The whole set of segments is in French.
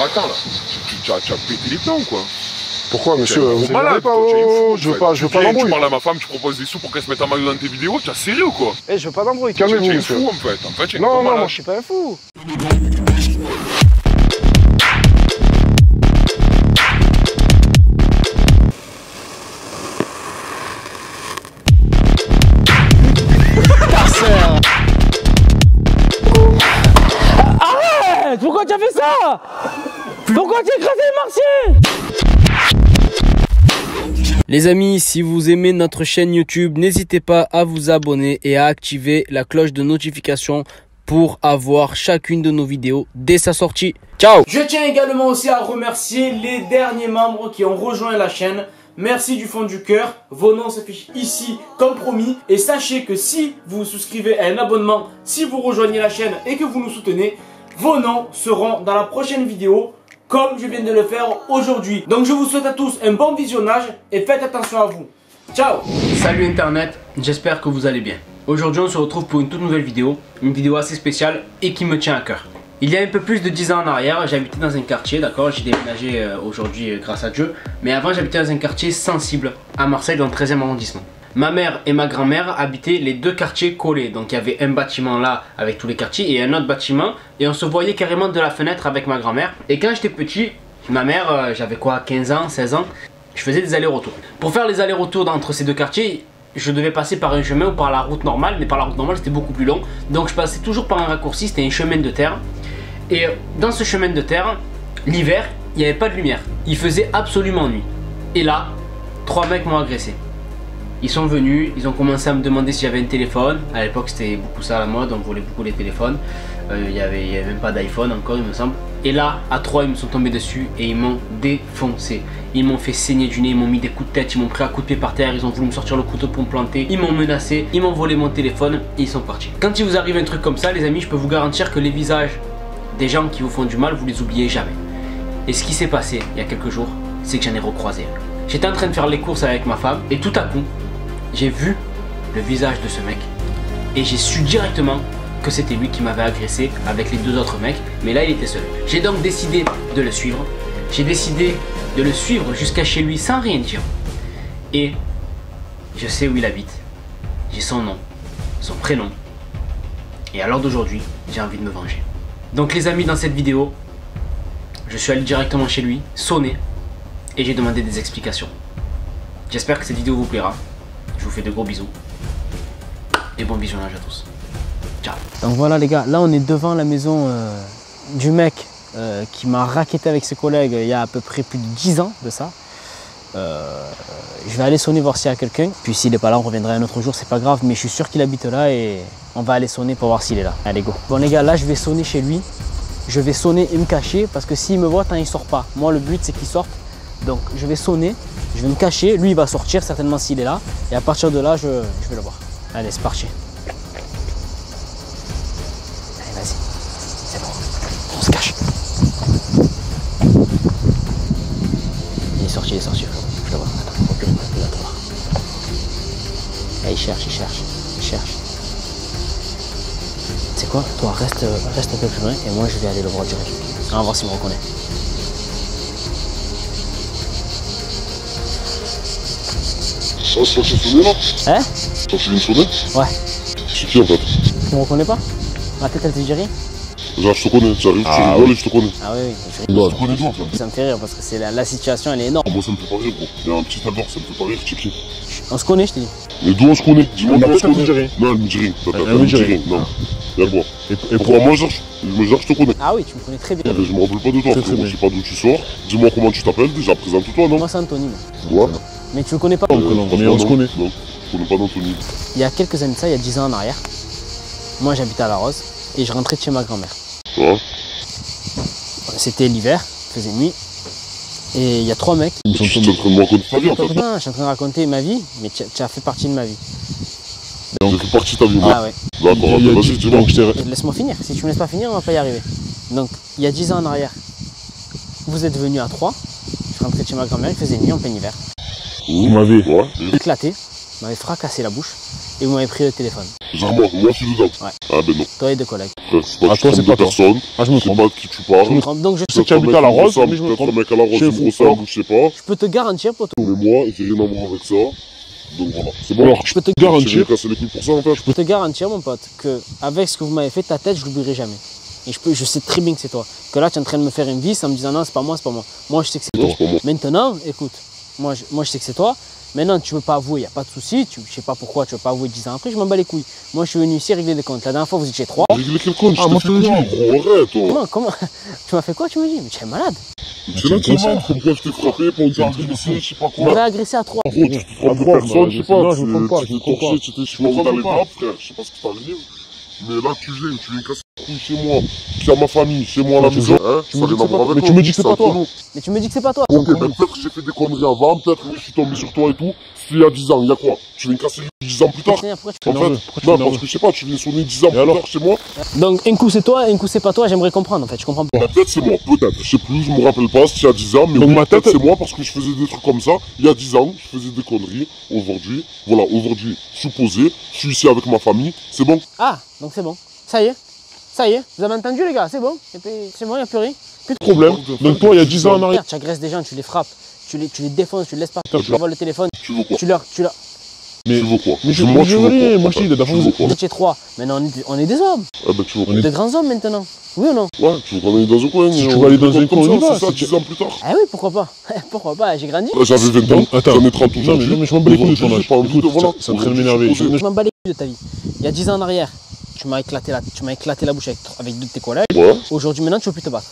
Attends là, tu, tu as, tu as pété les plans ou quoi Pourquoi, monsieur Vous malade, pas, toi, oh, fou, Je veux pas, je veux pas viens, Tu d'embrouille. parles à ma femme, tu proposes des sous pour qu'elle se mette en maillot dans tes vidéos, tu as sérieux ou quoi Eh, je veux pas d'embrouille, Tu es calmez-vous, un monsieur. fou en fait, en fait, Non, non, malade. moi je suis pas un fou. Pourquoi tu as fait ça Pourquoi tu as écrasé les martiens Les amis, si vous aimez notre chaîne YouTube, n'hésitez pas à vous abonner et à activer la cloche de notification pour avoir chacune de nos vidéos dès sa sortie. Ciao Je tiens également aussi à remercier les derniers membres qui ont rejoint la chaîne. Merci du fond du cœur. Vos noms s'affichent ici comme promis. Et sachez que si vous vous souscrivez à un abonnement, si vous rejoignez la chaîne et que vous nous soutenez, vos noms seront dans la prochaine vidéo comme je viens de le faire aujourd'hui. Donc je vous souhaite à tous un bon visionnage et faites attention à vous. Ciao Salut internet, j'espère que vous allez bien. Aujourd'hui on se retrouve pour une toute nouvelle vidéo, une vidéo assez spéciale et qui me tient à cœur. Il y a un peu plus de 10 ans en arrière, j'habitais dans un quartier, d'accord J'ai déménagé euh, aujourd'hui euh, grâce à Dieu. Mais avant j'habitais dans un quartier sensible, à Marseille dans le 13e arrondissement. Ma mère et ma grand-mère habitaient les deux quartiers collés. Donc il y avait un bâtiment là avec tous les quartiers et un autre bâtiment. Et on se voyait carrément de la fenêtre avec ma grand-mère. Et quand j'étais petit, ma mère, euh, j'avais quoi, 15 ans, 16 ans, je faisais des allers-retours. Pour faire les allers-retours entre ces deux quartiers, je devais passer par un chemin ou par la route normale. Mais par la route normale, c'était beaucoup plus long. Donc je passais toujours par un raccourci, c'était un chemin de terre. Et euh, dans ce chemin de terre, l'hiver, il n'y avait pas de lumière. Il faisait absolument nuit. Et là, trois mecs m'ont agressé. Ils sont venus, ils ont commencé à me demander si j'avais un téléphone. À l'époque, c'était beaucoup ça à la mode, on volait beaucoup les téléphones. Euh, Il n'y avait, même pas d'iPhone encore, il me semble. Et là, à trois, ils me sont tombés dessus et ils m'ont défoncé. Ils m'ont fait saigner du nez, ils m'ont mis des coups de tête, ils m'ont pris un coup de pied par terre, ils ont voulu me sortir le couteau pour me planter, ils m'ont menacé, ils m'ont volé mon téléphone et ils sont partis. Quand il vous arrive un truc comme ça, les amis, je peux vous garantir que les visages des gens qui vous font du mal, vous les oubliez jamais. Et ce qui s'est passé il y a quelques jours, c'est que j'en ai recroisé. J'étais en train de faire les courses avec ma femme et tout à coup, j'ai vu le visage de ce mec et j'ai su directement que c'était lui qui m'avait agressé avec les deux autres mecs, mais là il était seul. J'ai donc décidé de le suivre. J'ai décidé de le suivre jusqu'à chez lui sans rien dire. Et je sais où il habite. J'ai son nom, son prénom. Et à l'heure d'aujourd'hui, j'ai envie de me venger. Donc les amis, dans cette vidéo, je suis allé directement chez lui, sonner, et j'ai demandé des explications. J'espère que cette vidéo vous plaira. Je vous fais de gros bisous. Et bon visionnage à tous. Ciao. Donc voilà les gars, là on est devant la maison euh, du mec euh, qui m'a raquetté avec ses collègues il y a à peu près plus de 10 ans de ça. Euh, je vais aller sonner voir s'il y a quelqu'un. Puis s'il n'est pas là, on reviendra un autre jour, c'est pas grave. Mais je suis sûr qu'il habite là et on va aller sonner pour voir s'il est là. Allez go. Bon les gars, là je vais sonner chez lui. Je vais sonner et me cacher parce que s'il me voit, tant il sort pas. Moi le but c'est qu'il sorte. Donc je vais sonner, je vais me cacher. Lui il va sortir certainement s'il est là. Et à partir de là, je, vais le voir. Allez, c'est parti. Allez, vas-y. C'est bon. On se cache. Il est sorti, il est sorti. Je le vois. Attends, recule, recule, attends. Eh, il cherche, il cherche, il cherche. Sais quoi? Toi, reste, reste un peu plus loin et moi je vais aller le voir direct. On va voir s'il me reconnaît. Ça, ça, c'est sonné là Hein Ça, c'est une sonnette Ouais. C'est qui en fait Tu me reconnais pas Ma tête elle te dit rien Genre, je te connais, j'arrive, Ah, tu rigoles et je te connais. Ah oui, oui. je- Je te connais toi, en fait. Ça me fait rire parce que c'est la, la situation elle est énorme. Ah, moi, ça me fait pas rire, gros. Il y a un petit tabord, ça me fait pas rire, c'est qui On se connaît, je te dis. Mais d'où on se connaît Dis-moi d'où on se connaît. Non, elle me dit rien. Elle me dit rien. Non. Et, et Pourquoi moi, genre, je me genre, je te connais. Ah oui, tu me connais très bien. Mais Je me rappelle pas de toi, je sais pas d'où tu sors. Dis-moi comment tu t'appelles, déjà, présente-toi, non Moi c'est Anthony. moi. Mais tu le connais pas On le connaît, mais on se connaît. Non, je connais pas d'Anthony. Il y a quelques années de ça, il y a 10 ans en arrière, moi j'habitais à La Rose et je rentrais de chez ma grand-mère. Ouais. C'était l'hiver, il faisait nuit. Et il y a trois mecs. Ils sont en train de me raconter ta vie, en fait. Non, je suis en train de raconter ma vie, mais tu as- fait partie de ma vie. J'ai fait partie de ta vie. Ah ouais. D'accord, vas-y, dis-moi. donc, Laisse-moi finir. Si tu me laisses pas finir, on va pas y arriver. Donc, il y a 10 ans en arrière, vous êtes venus à trois. Je rentrais de chez ma grand-mère, il faisait nuit en plein hiver. Vous m'avez. Ouais. éclaté, m'avait fracassé la bouche et vous m'avez pris le téléphone. Genre moi, moi je suis dedans. Ouais. Ah ben non, Toi et deux collègues. frère, je sais pas, Ah, tu toi, c'est pas toi. personne. Ah, je me Je sais trompe. pas qui tu parles. Je me trompe. Donc je, sais que tu habites à La Rose, mais je me Peut-être trompe. un mec à La Rose qui me vous, ressemble, je sais pas. je peux te garantir, poto. Mais moi, j'ai rien à voir avec ça. Donc voilà, c'est bon. Alors, Je peux te Je garantir. Je peux te garantir, mon pote, que avec ce que vous m'avez fait, ta tête, je l'oublierai jamais. Et je, peux, je sais très bien que c'est toi. Que là, tu es en train de me faire une vis en me disant non, c'est pas moi, c'est pas moi. Moi, je sais que c'est toi. c'est. Maintenant, écoute, moi je, moi, je sais que c'est toi. Maintenant, tu veux pas avouer, il n'y a pas de souci. Tu, je sais pas pourquoi tu veux pas avouer 10 ans après, je m'en bats les couilles. Moi, je suis venu ici régler des comptes. La dernière fois, vous étiez trois. Régler quel compte Ah, moi, je. Gros, arrête, toi. Comment, comment? Tu m'as fait quoi, tu me dis? Mais tu es malade. C'est là que tu demandes comme quoi je t'ai frappé pour une ici, je sais pas Tu quoi. m'avais agressé à trois. Gros, tu te de Ah, personne, je sais pas. non, je me trompe pas, tu je me t'es torché, tu t'es cheveux dans les bras, frère. Je sais pas ce qui t'arrive. Mais là, tu viens, tu viens casser les couilles chez moi. À ma famille, chez moi à la maison. Hein, tu me dis que pas- mais toi. tu me dis que c'est pas toi. Mais tu me dis que c'est pas toi. Ok, ben peut-être que j'ai fait des conneries avant, peut-être que je suis tombé sur toi et tout. C'était il y a 10 ans, il y a quoi? Tu viens casser les couilles 10 ans plus tard? Pourquoi tu fais En fait, non, parce que je sais pas, tu viens sonner 10 ans plus alors tard chez moi. Donc, un coup c'est toi, un coup c'est pas toi, j'aimerais comprendre en fait. Je comprends pas. La tête, c'est moi, peut-être. Je sais plus, je me rappelle pas, c'était il y a 10 ans, mais Donc ma peut-être tête- c'est moi parce que je faisais des trucs comme ça. Il y a 10 ans, je faisais des conneries. Aujourd'hui, voilà, aujourd'hui, je suis posé, je suis ici avec ma famille, c'est bon. Ah, donc c'est bon. Ça y est. Ça y est. Vous avez entendu, les gars, c'est bon. Et puis, c'est bon, il n'y a plus rien. Plus de Problème. Donc, toi, il y a 10 ans en arrière. Tu agresses des gens, tu les frappes, tu les, tu les défonces, tu les laisses pas, tu leur voles le téléphone, Tu veux quoi tu leur. Tu leur... Mais, Tu veux quoi mais je, Dis-moi, je veux rien. Moi, je dis, veux vous- quoi Vous étiez trois. Maintenant, on est, on est des hommes. Tu veux quoi On est- De grands hommes maintenant. Oui ou non Ouais, tu veux qu'on aille dans un coin Si on tu veux aller dans fait un coin, on y ça, va, C'est ça, si tu- 10 ans plus tard. Ah oui, pourquoi pas Pourquoi pas J'ai grandi. Là, J'avais 20 ans, j'en ai 30 Non, mais, aujourd'hui. non, mais je m'en bats les couilles de ton âge. train de Aujourd'hui, m'énerver. Je m'en bats les couilles de ta vie. Il y a 10 ans en arrière, tu m'as éclaté la, tu m'as éclaté la bouche avec, avec deux de tes collègues. Ouais, Aujourd'hui, maintenant, tu veux plus te battre.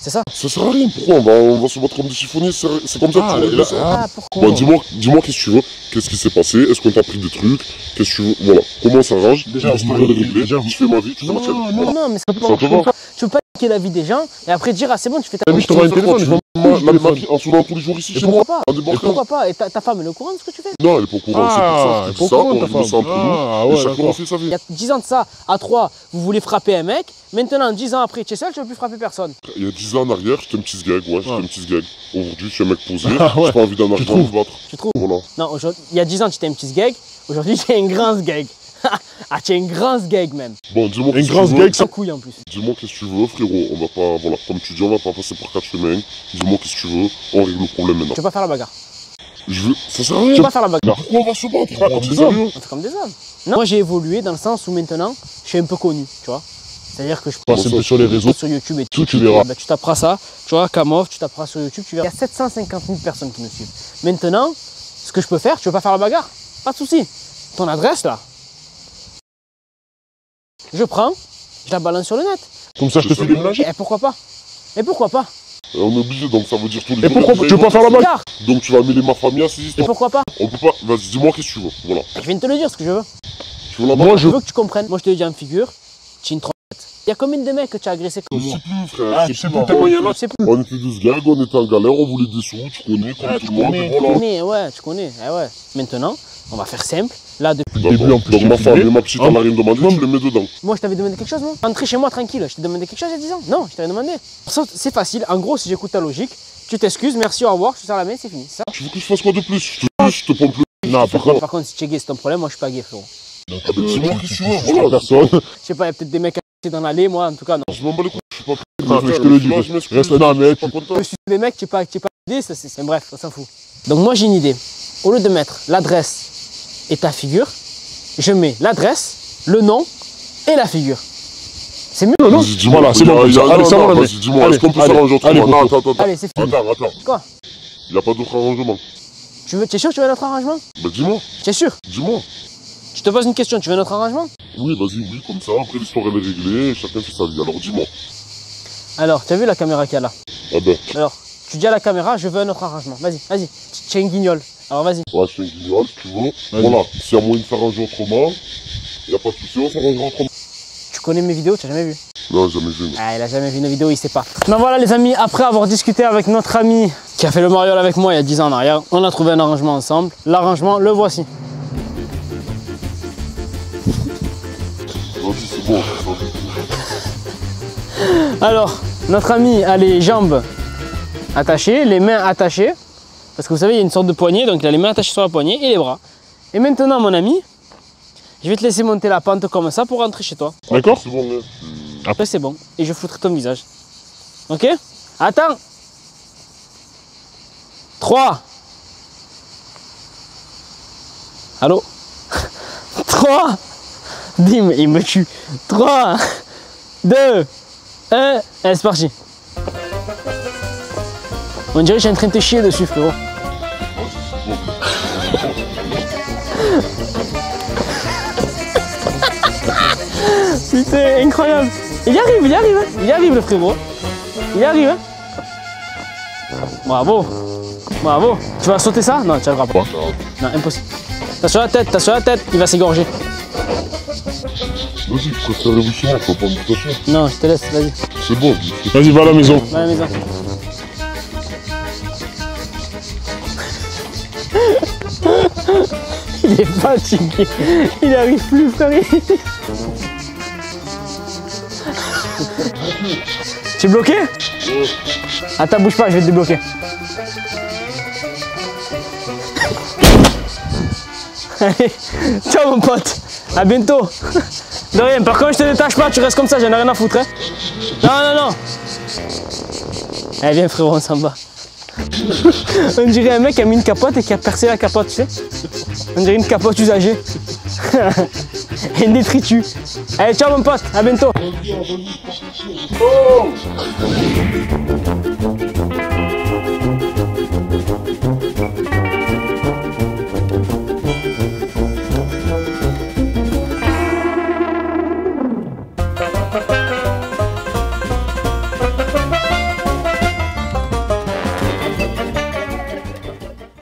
C'est ça? Ça sert à rien. Pourquoi on va, on va se battre comme des chiffonniers C'est comme ça Ah, que tu là, règles ça. ah. Ah, pourquoi? Bon, dis-moi, dis-moi qu'est-ce que tu veux, qu'est-ce qui s'est passé, est-ce qu'on t'a pris des trucs, qu'est-ce que tu veux, voilà, comment ça range, Déjà, de régler, déjà, je fais ma vie, tu fais. Non. Non, mais ça peut Ça Tu peux pas niquer la vie des gens et après dire, ah, c'est bon, tu fais ta vu, je t'envoie veux faire téléphone. veux- vie en sonnant tous les jours ici chez moi, pourquoi pas Et débarquant. pourquoi pas Et ta, ta femme, elle est au courant de ce que tu fais Non, elle est pas au courant, c'est Ah, pour ça, elle est ça, on nous, Ah, chacun fait sa Il vie. y a 10 ans de ça, à 3, vous voulez frapper un mec. Maintenant, 10 ans après, tu es seul, tu veux plus frapper personne. Il y a 10 ans en arrière, j'étais un petit gag, ouais, j'étais un petit gag. Aujourd'hui, je suis un mec posé, Ah, ouais. j'ai pas envie d'en argent me battre. Tu trouves Voilà. Non, aujourd'hui- il y a 10 ans, tu étais un petit gag. Aujourd'hui, es un grand gag. Ah, tu es un grand gag même. Bon, dis-moi Une grosse tu gag, Sans couille en plus. Dis-moi qu'est-ce que tu veux, frérot. On va pas, voilà, comme tu dis, on va pas passer par quatre chemins. Dis-moi qu'est-ce que tu veux, on règle le problème maintenant. Tu veux pas faire la bagarre. Je veux, ça sert à Tu rien. veux pas faire la bagarre. Pourquoi on va se battre On comme des sérieux? On fait comme des hommes. Non, moi j'ai évolué dans le sens où maintenant, je suis un peu connu, tu vois. C'est-à-dire que je Passe un peu sur les réseaux. sur YouTube et Tout, tu verras. Bah, tu taperas ça, tu vois, Kamov, tu taperas sur YouTube, tu verras. Il y a 750 000 personnes qui me suivent. Maintenant, ce que je peux faire, tu veux pas faire la bagarre Pas de souci. Ton adresse là, je prends, je la balance sur le net. Comme ça, je te fais déménager. Et pourquoi pas? Et pourquoi pas? Et On est obligé, donc ça veut dire tous les Et pourquoi tu veux pas faire la Bagarre? Donc tu vas mêler ma famille à ces Et histoires. pourquoi pas? On peut pas. Vas-y, dis-moi qu'est-ce que tu veux. Voilà. Je viens de te le dire ce que je veux. Tu veux la Moi, je. Je veux que tu comprennes. Moi je te le dis en figure, tu une. Il y a combien de mecs que tu as agressé comme Je moi sais plus, frère. Ah, je sais plus. Je sais plus. On était deux gars, on était en galère, on voulait des sous, tu connais, comme Ah, tout tu le monde. connais, Tu voilà. connais, ouais, tu connais. Eh ouais. Maintenant, on va faire simple. Là, depuis. D'accord. début, en plus, Donc je ma femme et ma petite, Hein elle a rien demandé, Non. tu les mets dedans. Moi, je t'avais demandé quelque chose, moi Entrer chez moi tranquille. Je t'ai demandé quelque chose il y a 10 ans Non, je rien demandé. C'est facile. En gros, si j'écoute ta logique, tu t'excuses, merci, au revoir, je te sers la main, c'est fini. Ça. Tu veux que je fasse quoi de plus? Je te je te pompe le. Non, par contre. Par contre, si tu es gay, c'est ton problème. Moi, je suis pas gay, frérot. Ah ben dis-moi qu'est-ce que tu veux. Je Voilà. personne. Je sais pas, il y a peut-être des mecs à dans l'allée, moi, en tout cas, non. Je m'en bats les couilles, je suis pas. Mais je te le dis. Là, je Reste là, suis des mecs, tu n'es pas, tu pas idée, ça, c'est. Bref, on s'en fout. Donc, moi, j'ai une idée. Au lieu de mettre l'adresse et ta figure, je mets l'adresse, le nom et la figure. C'est mieux, non? Dis-moi. Voilà, c'est bon, Allez, ça va, Vas-y, dis-moi, est-ce qu'on peut allez, s'arranger allez, attends, attends, attends. Allez, c'est fini. Attends, attends. Quoi? Il n'y a pas d'autre arrangement. Tu veux, tu es sûr que tu veux notre arrangement? Bah dis-moi, Tu es sûr? Dis-moi. Je te pose une question, tu veux notre arrangement? Oui, vas-y, oui, comme ça. Après, l'histoire, elle est réglée, chacun fait sa vie. Alors dis-moi. Alors, tu as vu la caméra qu'il y a là Ah ben, Alors, tu dis à la caméra, je veux un autre arrangement. Vas-y, vas-y. Tu es une guignole. Alors, vas-y. ouais, je fais un guignol, si tu veux. Vas-y. Voilà, s'il y a moyen de s'arranger autrement, il n'y a pas de souci, on s'arrangera autrement. Tu connais mes vidéos, tu n'as jamais vu Non, jamais vu. Ah, il a jamais vu une vidéo, il sait pas. Donc voilà les amis, après avoir discuté avec notre ami qui a fait le mariole avec moi il y a 10 ans en arrière, on a trouvé un arrangement ensemble. L'arrangement, le voici. Alors, notre ami a les jambes attachées, les mains attachées. Parce que vous savez, il y a une sorte de poignée, donc il a les mains attachées sur la poignée et les bras. Et maintenant, mon ami, Je vais te laisser monter la pente comme ça pour rentrer chez toi. D'accord C'est bon, mais. Après, c'est bon. Et je foutrai ton visage. Ok? Attends 3 Allô? 3 Dim, il me tue. 3 2 1 Allez, c'est parti. On dirait que j'ai en train de te chier dessus, frérot. Putain, incroyable. Il y arrive, il y arrive, hein. il y arrive le frérot. Il y arrive. hein. Bravo. Bravo. Tu vas sauter ça? Non, tu arriveras pas. Non, impossible. T'as sur la tête, t'as sur la tête, il va s'égorger. Vas-y, je préfère révolutionnaire, faut pas me taper. Non, je te laisse, vas-y, C'est bon, Vas-y, va à la maison. va à la maison. Il est fatigué. Il arrive plus, frère. Tu es bloqué? Attends, bouge pas, je vais te débloquer. Allez, ciao mon pote, à bientôt. De rien, par contre, je te détache pas, tu restes comme ça, j'en ai rien à foutre. Hein. Non, non, non. Allez, viens, frérot, on s'en va. on dirait un mec qui a mis une capote et qui a percé la capote, tu sais. On dirait une capote usagée. et une détritus. Allez, ciao, mon pote, à bientôt. Oh